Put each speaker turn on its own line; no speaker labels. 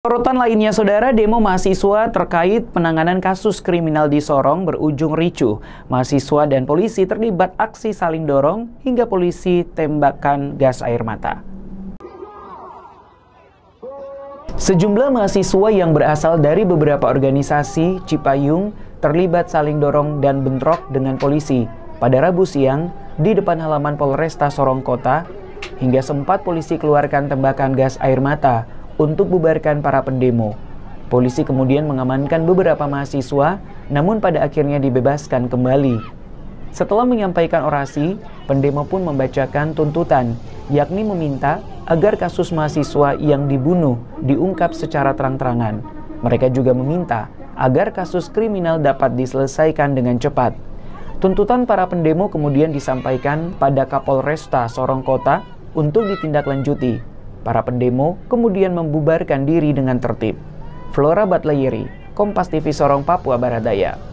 Sorotan lainnya, saudara, demo mahasiswa terkait penanganan kasus kriminal di Sorong berujung ricuh. Mahasiswa dan polisi terlibat aksi saling dorong hingga polisi tembakan gas air mata. Sejumlah mahasiswa yang berasal dari beberapa organisasi Cipayung terlibat saling dorong dan bentrok dengan polisi pada Rabu siang di depan halaman Polresta Sorong Kota hingga sempat polisi keluarkan tembakan gas air mata untuk bubarkan para pendemo. Polisi kemudian mengamankan beberapa mahasiswa, namun pada akhirnya dibebaskan kembali. Setelah menyampaikan orasi, pendemo pun membacakan tuntutan, yakni meminta agar kasus mahasiswa yang dibunuh diungkap secara terang-terangan. Mereka juga meminta agar kasus kriminal dapat diselesaikan dengan cepat. Tuntutan para pendemo kemudian disampaikan pada Kapolresta Sorong Kota untuk ditindaklanjuti. Para pendemo kemudian membubarkan diri dengan tertib. Flora Batlayeri, Kompas TV Sorong, Papua Barat Daya.